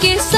que